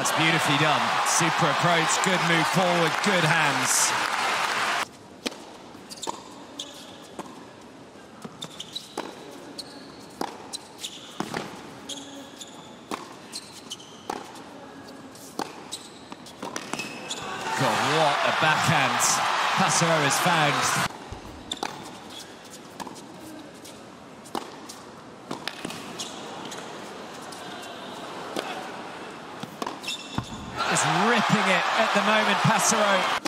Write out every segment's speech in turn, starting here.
That's beautifully done. Super approach, good move forward, good hands. God, what a backhand Passaro has found. Is ripping it at the moment, Passaro.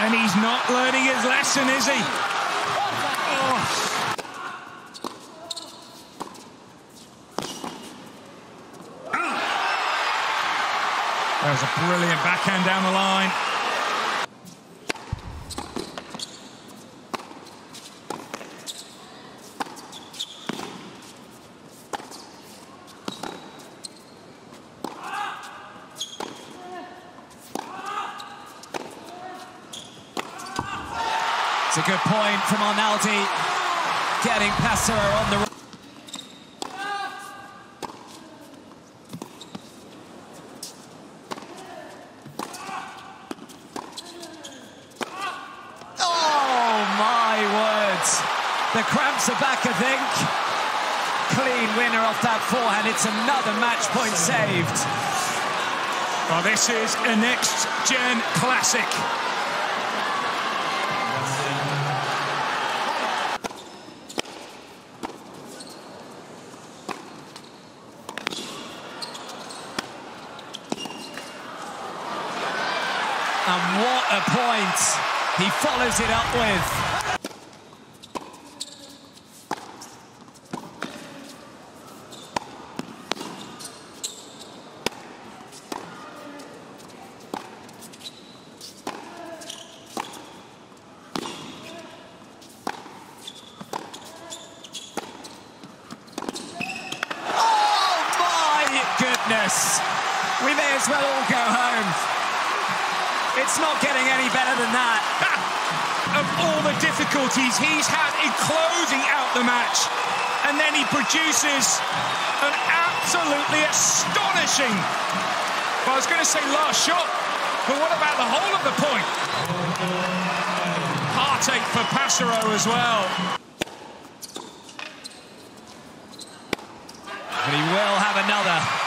And he's not learning his lesson, is he? Oh. Ah. There's a brilliant backhand down the line. It's a good point from Arnaldi, getting Passaro on the Oh, my words. The cramps are back, I think. Clean winner off that forehand. It's another match point saved. Well, this is a next-gen classic. And what a point he follows it up with. Oh my goodness! We may as well all go home. It's not getting any better than that. of all the difficulties he's had in closing out the match, and then he produces an absolutely astonishing. Well, I was going to say last shot, but what about the whole of the point? Heartache for Passaro as well. But he will have another.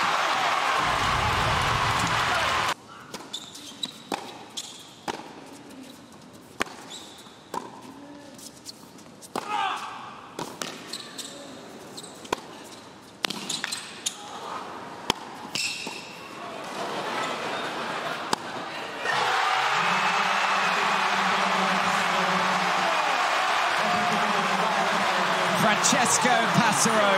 Francesco Passaro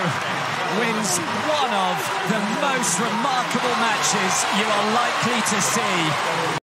wins one of the most remarkable matches you are likely to see.